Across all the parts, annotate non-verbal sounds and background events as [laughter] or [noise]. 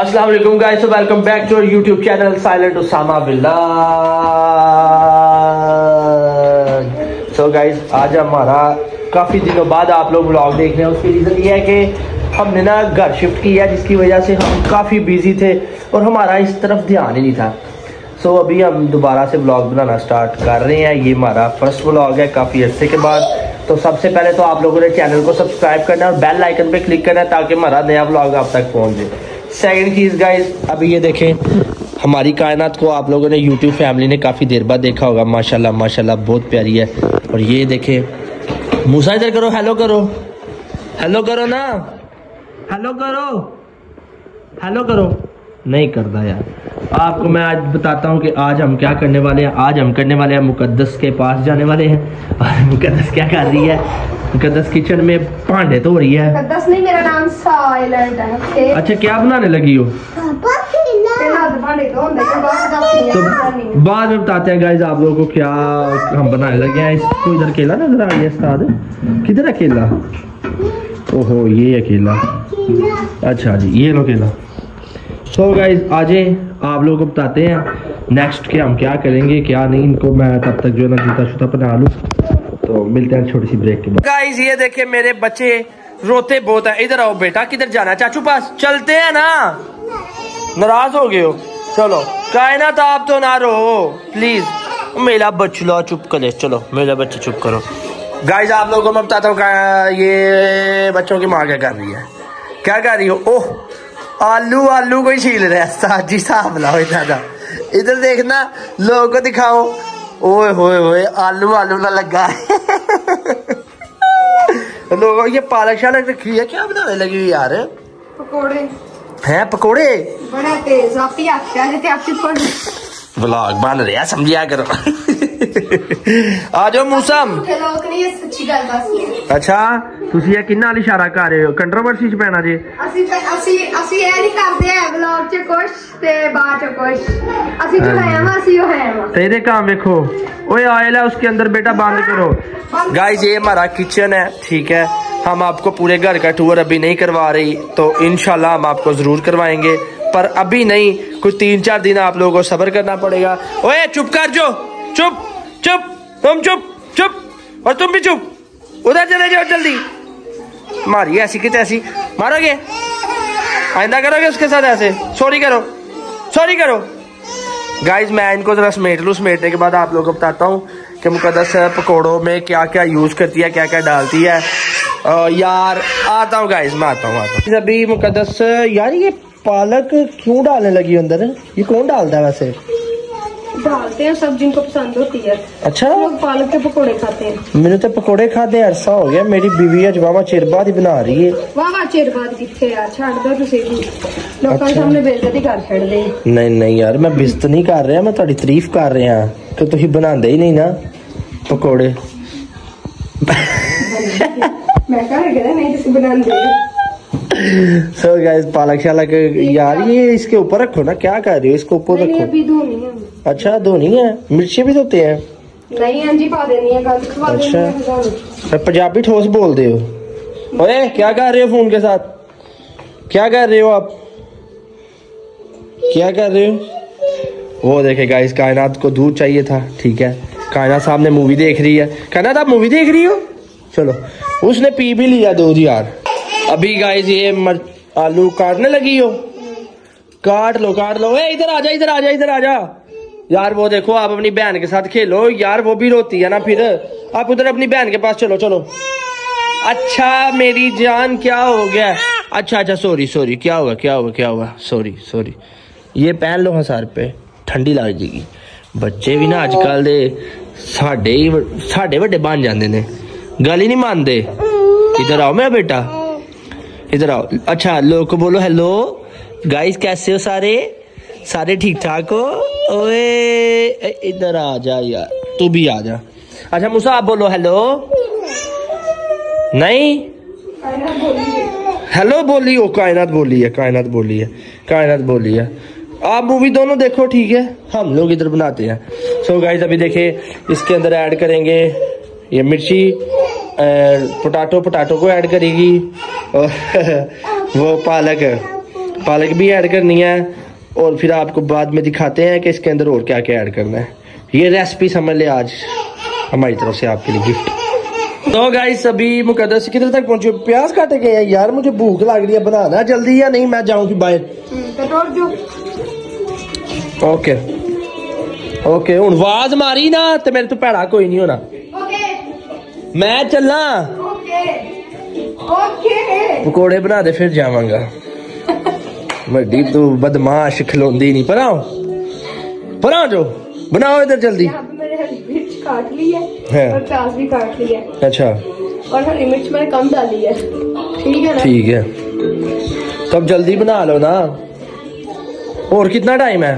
अस्सलाम वालेकुम guys welcome back to YouTube channel silent Usama Billa so guys आज हमारा काफ़ी दिनों बाद आप लोग ब्लॉग देख रहे हैं। उसकी रीज़न ये है कि हमने ना घर शिफ्ट किया जिसकी वजह से हम काफ़ी बिज़ी थे और हमारा इस तरफ़ ध्यान ही नहीं था। सो so, अभी हम दोबारा से ब्लॉग बनाना स्टार्ट कर रहे हैं। ये हमारा फ़र्स्ट ब्लॉग है काफ़ी अर्से के बाद। तो सबसे पहले तो आप लोगों ने चैनल को सब्सक्राइब करना है और बेल आइकन पे क्लिक करना है ताकि हमारा नया ब्लॉग आप तक पहुँच जाए। सेकंड चीज़ गाइस अभी ये देखें हमारी कायनात को आप लोगों ने यूट्यूब फैमिली ने काफ़ी देर बाद देखा होगा। माशाल्लाह माशाल्लाह बहुत प्यारी है। और ये देखें मूसा इधर करो हेलो करो। हेलो करो ना। हेलो करो। हेलो करो। नहीं करता यार। आपको मैं आज बताता हूँ कि आज हम क्या करने वाले हैं। आज हम करने वाले हैं मुकद्दस के पास जाने वाले हैं। और मुकद्दस क्या कर रही है? मुकद्दस किचन में भांडे धो रही है। मुकद्दस नहीं मेरा नाम साइलेंट है ओके अच्छा क्या बनाने लगी हो? तो भांडे तो बाद तो बाद में बताते हैं गाइज़ आप लोगों को क्या हम बनाने लगे हैं। इसको इधर केला नज़र आ गया उस्ताद किधर है केला? ओहो ये है केला। अच्छा जी ये लो केला। सो so गाइज़ आज आप लोगों को बताते हैं नेक्स्ट के हम क्या करेंगे क्या नहीं इनको मैं तब तक जो है ना जूता शूता बना लूँ। तो मिलते हैं छोटी सी ब्रेक के बाद। गाइज़ ये देखे मेरे बच्चे रोते बहुत है। इधर आओ, बेटा, किधर जाना चाचू पास, चलते हैं ना। नाराज़ हो गए हो। चलो कायनात आप तो ना रहो। प्लीज़ मेरा बच्चू चुप करे। चलो, मेरा बच्चे चुप करो। गाइज़ आप लोगों को मैं बताता हूँ ये बच्चों की माँ क्या कर रही है? क्या कर रही हो? ओह, आलू आलू को ही छील रहा है। साजी साहब लाओ इधर। इधर देखना, लोगों को दिखाओ। ओए होए होए आलू आलू ना लगा। लोगों ये पालक शालक रखी है क्या बनाने लगी हुई यार? पकोड़े। हैं पकोड़े? बड़ा तेज आप ही आप जे आप ही पकोड़े। ब्लॉग बन रहा समझिया करो। [laughs] आ जाओ मूसम झूठे लोग नहीं ਇਹ ਸੱਚੀ ਗੱਲ ਦੱਸ ਅੱਛਾ ਤੁਸੀਂ ਇਹ ਕਿੰਨਾ ਨਾਲ ਇਸ਼ਾਰਾ ਕਰ ਰਹੇ ਹੋ ਕੰਟਰੋਵਰਸੀ ਚ ਪੈਣਾ ਜੇ ਅਸੀਂ ਤਾਂ- ਅਸੀਂ ਅਸੀਂ ਇਹ ਨਹੀਂ ਕਰਦੇ ਹੈ ਵਲੌਗ 'ਚ ਕੁਛ ਤੇ ਬਾਅਦ 'ਚ ਕੁਛ ਅਸੀਂ ਜੋ ਹੈ ਵਾ ਅਸੀਂ ਉਹ ਹੈ ਵਾ तो ये काम देखो ओए ऑयल है उसके अंदर बेटा बंद करो गाइस ये हमारा किचन है ठीक है हम आपको पूरे घर का टूर अभी नहीं करवा रही तो इनशाला हम आपको जरूर करवाएंगे पर अभी नहीं कुछ तीन चार दिन आप लोगों को सब्र करना पड़ेगा ओए चुप कर जो चुप चुप तुम चुप चुप और तुम भी चुप। उधर चले जाओ जल्दी। मारिए ऐसी की तैसी। मारोगे? आइंदा करोगे उसके साथ ऐसे? सॉरी करो। सॉरी करो। गाइज़ मैं इनको जरा समेट लूँ समेटने के बाद आप लोगों को बताता हूँ कि मुकदस पकौड़ों में क्या क्या यूज़ करती है क्या क्या डालती है। अ, यार आता हूँ गाइज़ मैं आता हूँ आता हूँ। अभी मुकदस यार ये पालक क्यों डालने लगी अंदर? ये कौन डालता है वैसे? डालते हैं सब जिनको पसंद होती है अच्छा लोग पालक के पकोड़े खाते हैं मैंने तो पकौड़े खाते अरसा हो गया मेरी बीवी अज वावा चिर बाद ही बना रही है ਵਾਹ ਵਾਹ ਚਿਰ ਬਾਅਦ ਕਿੱਥੇ ਯਾਰ ਛੱਡ ਦੋ ਤੁਸੀਂ ਵੀ ਲੋਕਾਂ ਅੱਛਾ। ਸਾਹਮਣੇ ਬੇਇੱਜ਼ਤੀ ਕਰ ਛੱਡਦੇ ਆ। ਨਹੀਂ ਨਹੀਂ ਯਾਰ ਮੈਂ ਬਿਜ਼ਤ ਨਹੀਂ ਕਰ ਰਿਹਾ ਮੈਂ ਤੁਹਾਡੀ ਤਾਰੀਫ ਕਰ ਰਿਹਾ ਕਿ ਤੁਸੀਂ ਬਣਾਉਂਦੇ ਹੀ ਨਹੀਂ ਨਾ ਪਕੌੜੇ ਮੈਂ ਕਹਾਂ ਕਿ ਨਹੀਂ ਤੁਸੀਂ ਬਣਾਉਂਦੇ सो गाइस पालक शालक यार ये इसके ऊपर रखो ना क्या कर रही हो इसको ऊपर ਨਹੀਂ रखो ਅਭੀ ਧੋਣੀ ਹੈ अच्छा धोनी है। मिर्ची भी धोते हैं। नहीं है अच्छा। पंजाबी ठोस बोल दे ओए क्या कर रहे हो फ़ोन के साथ? क्या कर रहे हो आप? क्या कर रहे हो? वो देखे गाइस कायनात को दूध चाहिए था ठीक है। कायनात साहब ने मूवी देख रही है। कायनात आप मूवी देख रही हो? चलो उसने पी भी लिया दूध यार। अभी गाइस ये मर... आलू काटने लगी हो। काट लो काट लो। ए इधर आ जा इधर आ जा इधर आ जा। यार वो देखो आप अपनी बहन के साथ खेलो यार वो भी रोती है ना फिर आप उधर अपनी बहन के पास चलो चलो अच्छा मेरी जान क्या हो गया अच्छा अच्छा सॉरी सॉरी क्या हुआ क्या हुआ क्या हुआ सॉरी सॉरी ये पहन लो हाँ सर पे ਠੰਡੀ ਲੱਗ ਜੇਗੀ ਬੱਚੇ ਵੀ ਨਾ ਅੱਜ ਕੱਲ ਦੇ ਸਾਡੇ ਹੀ ਵ- ਸਾਡੇ ਵੱਡੇ ਬਣ ਜਾਂਦੇ ਨੇ ਗੱਲ ਹੀ ਨਹੀਂ ਮੰਨਦੇ इधर आओ मेरा बेटा इधर आओ अच्छा लोग को बोलो हेलो गाइस कैसे हो सारे ठीक ठाक हो? ओए इधर आ जा यार, तू भी आ जा। अच्छा मूसा, आप बोलो, हेलो? नहीं? हेलो बोली ओ, कायनात बोली है कायनात बोली है कायनात बोली है आप मूवी दोनों देखो, ठीक है? हम लोग इधर बनाते हैं। सो गाइस अभी देखे इसके अंदर ऐड करेंगे ये मिर्ची पोटाटो पोटाटो को ऐड करेगी। और [laughs] वो पालक पालक भी ऐड करनी है। और फिर आपको बाद में दिखाते हैं कि इसके अंदर और क्या क्या ऐड करना है। ये रेसिपी समझ ले आज। हमारी तरफ़ से आपके लिए गिफ्ट तो गाइस सभी मुकदस किधर तक पहुँचे? प्याज काटे गए हैं। यार मुझे भूख लग रही है। बनाना जल्दी या नहीं? मैं जाऊँगी बाहर। ओके ओके हूँ आवाज़ मारी ना तो मेरे तो भैड़ा कोई नहीं होना। मैं चलना। ओके बना दे फिर जावांगा। बड़ी तू बदमाश खिलौंदी नहीं परा परा जो। बनाओ इधर जल्दी। काट ली है और भी काट ली है। अच्छा। और हरी मिर्च मैंने कम डाली है। ठीक है ना? ठीक है। तो जल्दी बना लो ना। और कितना टाइम है?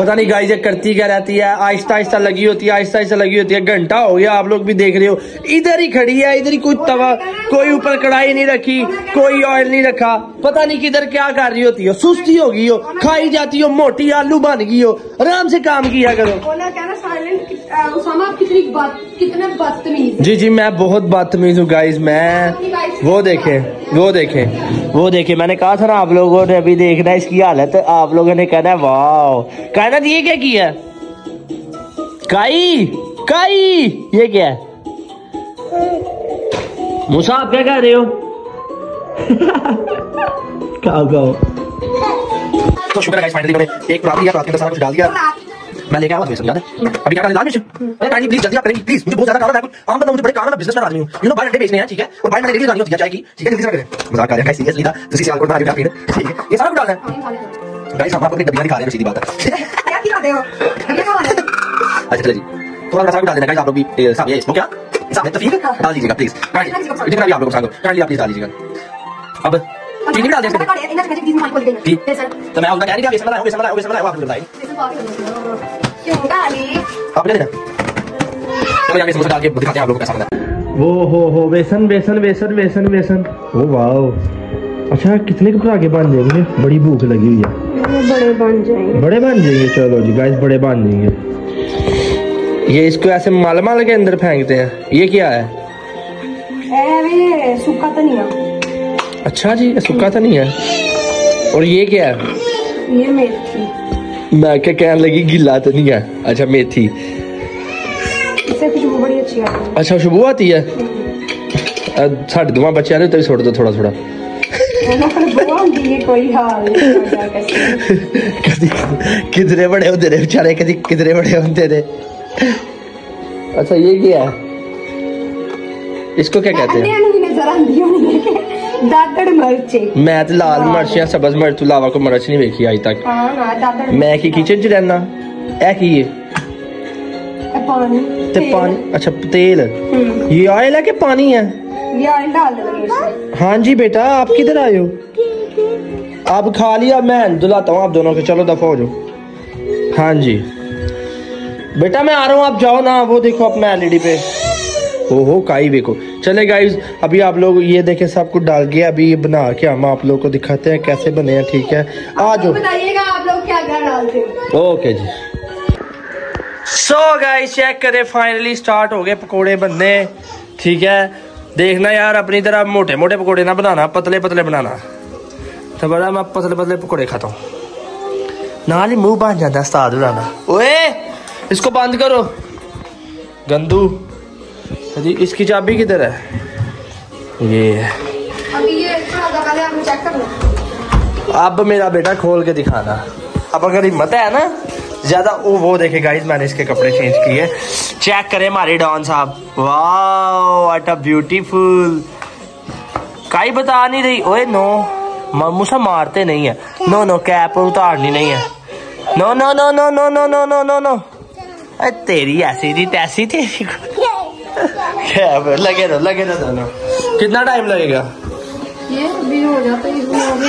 पता नहीं गाइस ये करती क्या रहती है आहिस्ता आहिस्ता लगी होती है आहिस्ता आहिस्ता लगी होती है घंटा हो गया आप लोग भी देख रहे हो। इधर ही खड़ी है इधर ही कोई तवा कोई ऊपर कढ़ाई नहीं रखी कोई ऑयल नहीं रखा पता नहीं किधर क्या कर रही होती हो सुस्ती हो गई हो खाई जाती हो मोटी आलू बन गई हो आराम से काम किया करो। जी जी मैं बहुत बदतमीज हूँ गाइज़ मैं वो देखे वो देखे वो देखे। मैंने कहा था ना, आप लोगों ने अभी देखना, इसकी हालत, आप लोगों ने कहना वाह कहना ये क्या किया काई काई, ये क्या है? मूसा, आप क्या कह रहे हो? [laughs] कहो? तो शुक्र है एक रात के सारा कुछ डाल दिया। मैं लेके आया बेसन याद है अभी क्या लाल मिर्च अरे काइंडली प्लीज़ जल्दी आप करेंगे प्लीज़ मुझे बहुत ज़्यादा काम है आम बंदा मुझे बड़े काम है बिज़नेस में आदमी हूँ। यू नो अंडे बेचने हैं ठीक है? और बाहर मैंने रेडी लगानी होती है चाय की ठीक है जल्दी से करें। मज़ाक कर रहा है सीरियसली था। तो सीसी अल्कोहल बना के ठीक है ये सारा कुछ डालना है। गाइस हम आपको अपनी डब्बियाँ दिखा रहे हैं सीधी बात है। क्या खिलाते हो? ये कौन [laughs] अच्छा चलो जी। थोड़ा कुछ डाल देना गाइस आप लोग भी साहब ये इसको क्या? साहब तफीक डाल दीजिएगा प्लीज़ जितना भी आप लोग को काइंडली आप प्लीज़ डाल दीजिएगा। अब चीनी भी डाल दें इसमें इन्हें मैंने चीज़ मार को देना ठीक बेसन तो मैं उनका कह रही थी बेसन बनाया बेसन बनाया बेसन बनाया आप बताइए। बेसन क्यों डाली आप ले लेना चलो जाके समोसा डाल के दिखाते हैं आप लोगों को कैसा बना है। वो हो हो बेसन बेसन बेसन बेसन बेसन। ओ वाह अच्छा कितने के आगे बन जाएँगे बड़ी भूख लगी हुई है। बड़े बन जाएँगे। बड़े बन जाएँगे? चलो जी गाइस बड़े बन जाएँगे। ये इसको ऐसे माल माल के अंदर फेंकते हैं। ये क्या है? सूखा धनिया। अच्छा जी सुखा तो नहीं है? और ये क्या है? ये मेथी। मैं क्या कहने लगी गीला तो नहीं है? अच्छा मेथी। अच्छा शुभू आती है? साढ़े दुआ बच्चे ने तभी छोड़ दो थोड़ा थोड़ा। किधरे बड़े होते रहे बेचारे कभी किधरे बड़े होते रहे अच्छा ये क्या है? इसको क्या कहते हैं। मैं तो लाल मर्च या सबज मर्च तू लावा को मर्च नहीं देखी आज तक। मैं ਤੱਕ किचन च रहना? है ਕੀ ਕਿਚਨ 'ਚ ਰਹਿਣਾ ਇਹ अच्छा तेल। ये ऑयल है कि पानी है? ये ऑयल डाल देना हाँ जी बेटा आप किधर आए हो? आप खा लिया मैं दुलाता हूँ आप दोनों के। चलो दफ़ा हो जाओ। हाँ जी। बेटा मैं आ रहा हूँ आप जाओ ना वो देखो अपना एलईडी पे। ओहो काई देखो चले गाइस अभी आप लोग ये देखे सब कुछ डाल के अभी ये बना के हम आप लोग को दिखाते हैं कैसे बने हैं ठीक है? आ जाओ बताइएगा आप लोग क्या क्या डालते हो। ओके जी। सो गाइस चेक करें फाइनली स्टार्ट हो गए पकोड़े बनने ठीक है? देखना यार अपनी तरह मोटे मोटे पकोड़े ना बनाना पतले पतले बनाना। तो बड़ा मैं पतले पतले पकोड़े खाता हूँ। नाल ही मुँह बन जाता उस्ताद बनाना ओए इसको बंद करो। गंदू। जी इसकी चाबी किधर है? ये है। अभी ये पहले आपने चेक कर अब मेरा बेटा खोल के दिखाना। अब अगर हिम्मत है ना ज़्यादा वो वो देखे गाइस मैंने इसके कपड़े चेंज किए। चेक करें हमारे डॉन साहब। वाओ व्हाट अ ब्यूटीफुल काई बता नहीं रही। ओए नो मुझसे मारते नहीं है। नो नो कैप उतारनी नहीं है। No no no no no no no no no no तेरी ऐसी थी तैसी तेरी कैप लगे रहो लगे रहो दोनों। कितना टाइम लगेगा? ये अभी हो जाता है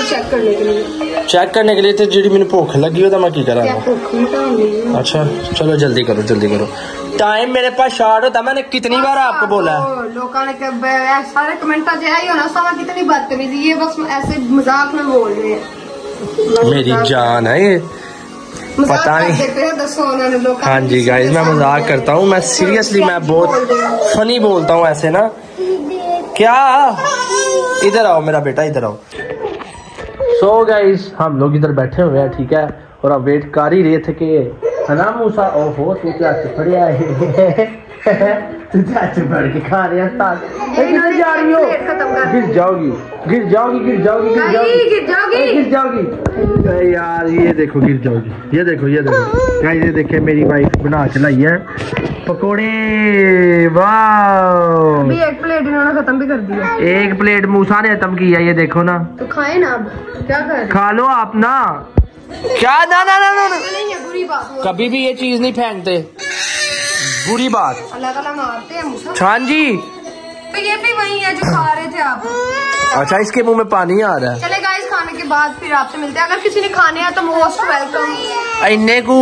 चेक करने के लिए। चेक करने के लिए तो जी मैंने भूख लगी हो तो मैं की करा क्या अच्छा चलो जल्दी करो जल्दी करो। टाइम मेरे पास शॉर्ट होता मैंने कितनी बार आपको बोला? है लोगों ने सारे कमेंटा है सारा कितनी बदतमीजी ये बस ऐसे मज़ाक में बोल रहे हैं। मेरी जान है ये। पता नहीं। हाँ जी गाइज़ मैं मज़ाक करता हूँ। मैं सीरियसली मैं बहुत फनी बोलता हूँ ऐसे ना। क्या? इधर आओ मेरा बेटा इधर आओ। सो so गाइज़ हम लोग इधर बैठे हुए हैं ठीक है? और अब वेट कर ही रहे थे कि है ना मूसा? ओहो तू क्या चिपड़िया है? [laughs] तू क्या के खा रहे हैं साथ ए, किधर जा रही हो खत्म गिर जाओगी गिर जाओगी गिर जाओगी गिर जाओगी। गिर जाओगी। गिर जाओगी। यार ये देखो गिर जाओगी। ये देखो ये देखो। गाइस ये देखे मेरी वाइफ बना के लाई है। पकोड़े। वाह अभी एक प्लेट इन्होंने खत्म भी कर दिया एक प्लेट मूसा ने खत्म किया ये देखो ना। तो खाए ना अब। क्या कर खा लो आप ना। क्या ना ना ना ना, ना। नहीं है बुरी बात कभी भी ये चीज़ नहीं फेंकते। बुरी बात। अल्लाह ताला मारते हैं मूसा। हाँ जी। तो ये भी वही है जो खा रहे थे आप। अच्छा इसके मुँह में पानी आ रहा है। चले गाइस खाने के बाद फिर आपसे मिलते हैं। अगर किसी ने खाने हैं तो मोस्ट वेलकम इन्ने को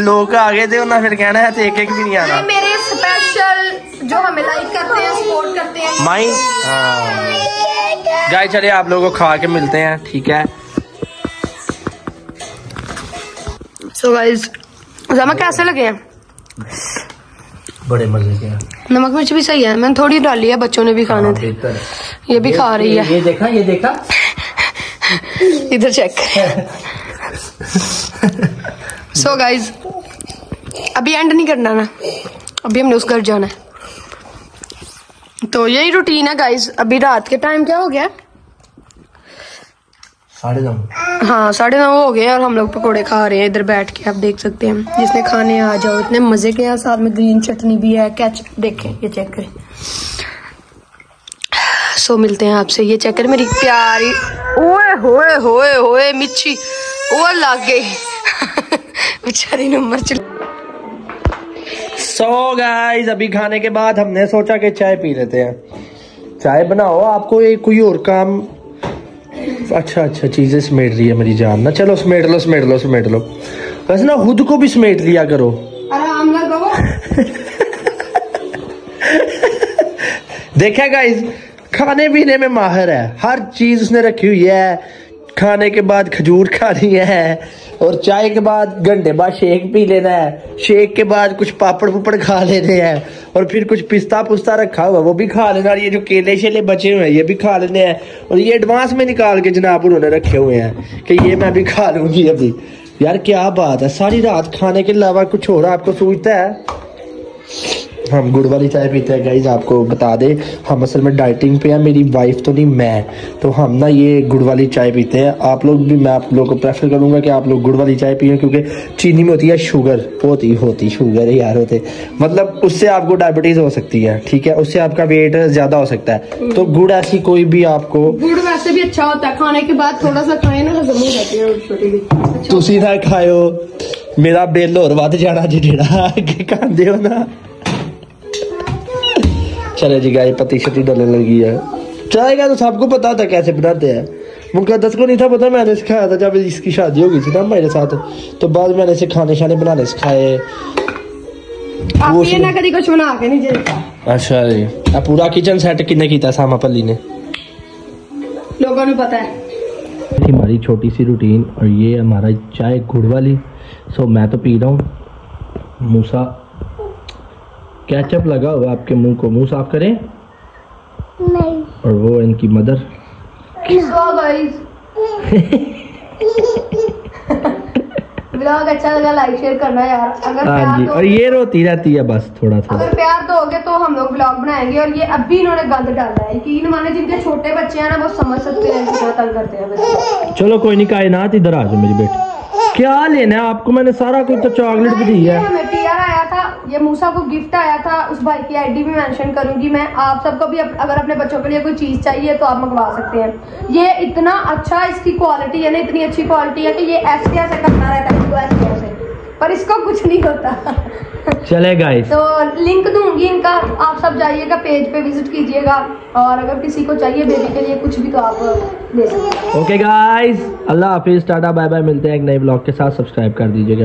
लोग आ गए थे उन्हें फिर कहना है तो एक एक भी नहीं आना। मेरे स्पेशल जो हमें लाइक करते हैं सपोर्ट करते हैं। माई गाय चले आप लोगों को खा के मिलते हैं ठीक है? सो गाइस जमा कैसे लगे? हैं बड़े मज़े के हैं। नमक मिर्च भी सही है। मैंने थोड़ी डाली है बच्चों ने भी खाने हाँ, थे। ये भी खा रही है। ये देखा ये देखा? [laughs] इधर चेक सो गाइज़ अभी एंड नहीं करना ना। अभी हमने उस घर जाना है। तो यही रूटीन है गाइज़ अभी रात के टाइम क्या हो गया? साढ़े नौ। हाँ साढ़े नौ हो गए और हम लोग पकोड़े खा रहे हैं। इधर बैठ के आप देख सकते हैं। जिसने खाने आ जाओ इतने मज़े के हैं। साथ में ग्रीन चटनी भी है कैच देखें ये चेक करें। सो मिलते हैं आपसे। ये चेक करें मेरी प्यारी ओए होए होए होए मिच्छी वो लग गई बेचारी नंबर चल सो गाइस अभी खाने के बाद हमने सोचा कि चाय पी लेते हैं। चाय बनाओ आपको एक कोई और काम अच्छा अच्छा चीज़ें समेट रही है मेरी जान। ना चलो समेट लो समेट लो समेट लो। वैसे ना खुद को भी समेट लिया करो। आराम करो [laughs] देखा गाइस खाने पीने में माहिर है। हर चीज़ उसने रखी हुई है। खाने के बाद खजूर खानी है। और चाय के बाद घंटे बाद शेक पी लेना है। शेक के बाद कुछ पापड़ पुपड़ खा लेने हैं और फिर कुछ पिस्ता पुस्ता रखा हुआ वो भी खा लेना। ये जो केले शेले बचे हुए हैं, ये भी खा लेने हैं। और ये एडवांस में निकाल के जनाब उन्होंने रखे हुए हैं कि ये मैं भी खा लूँगी अभी। यार, क्या बात है। सारी रात खाने के अलावा कुछ और आपको सोचता है? हम गुड़ वाली चाय पीते हैं गाइज़ आपको बता दे हम असल में डाइटिंग पे हैं मेरी वाइफ तो नहीं मैं। तो हम ना ये गुड़ वाली चाय पीते हैं। आप लोग भी मैं आप लोगों को प्रेफर करूँगा कि आप लोग गुड़ वाली चाय पिए क्योंकि चीनी में होती है शुगर होती होती शुगर है यार होते। मतलब उससे आपको डायबिटीज़ हो सकती है ठीक है? उससे आपका वेट ज़्यादा हो सकता है। तो गुड़ ऐसी कोई भी आपको गुड़ वैसे भी अच्छा होता है। खाने के बाद थोड़ा सा खाए ना तो हजम हो जाती है छोटी अच्छा तुसी ना खाओ मेरा बिल और वाद जाना जी जेड़ा अगे खाते हो ना? चले जी गाय पति शती डलने लगी है। चाय का तो सबको पता था कैसे बनाते हैं। मुकदस को नहीं था पता मैंने सिखाया था जब इसकी शादी हो गई थी ना मेरे साथ तो बाद मैंने इसे खाने शाने बनाने सिखाए। वो ये ना कभी कुछ बना के नहीं देता अच्छा जी। पूरा किचन सेट किन्ने कीता सामा पल्ली ने? लोगों ने पता है। हमारी छोटी सी रूटीन और ये हमारा चाय गुड़ वाली। सो मैं तो पी रहा हूँ। मूसा कैचअप लगा हुआ आपके मुँह को मुँह साफ़ करें। नहीं। और वो इनकी मदर। ब्लॉग [laughs] अच्छा लगा लाइक शेयर करना यार। अगर हाँ प्यार जी और दोगे ये रोती रहती है बस थोड़ा थोड़ा। अगर प्यार दोगे तो हम लोग ब्लॉग बनाएँगे और ये अभी इन्होंने गंद डाला है। यकीन माने जिनके छोटे बच्चे हैं ना वो समझ सकते हैं कितना तंग करते हैं बच्चे। चलो कोई नहीं कायनात इधर आ जाओ मेरी बेटी। क्या लेना है आपको? मैंने सारा कुछ तो चॉकलेट भी दी है। आया था। ये मूसा को गिफ्ट आया था। उस भाई की आईडी भी मेंशन करूँगी मैं। आप सबको भी अगर अपने बच्चों के लिए कोई चीज़ चाहिए तो आप मंगवा सकते हैं। ये इतना अच्छा इसकी क्वालिटी है ना, इतनी अच्छी क्वालिटी है कि ये ऐसे ऐसे करता रहता है ऐसे पर इसको कुछ नहीं होता। [laughs] चले गाइस तो लिंक दूँगी इनका। आप सब जाइएगा पेज पे विज़िट कीजिएगा। और अगर किसी को चाहिए बेबी के लिए कुछ भी तो आप ले सकते हैं। ओके गाइस अल्लाह हाफिज टाटा बाय बाय मिलते हैं एक नए ब्लॉग के साथ। सब्सक्राइब कर दीजिएगा।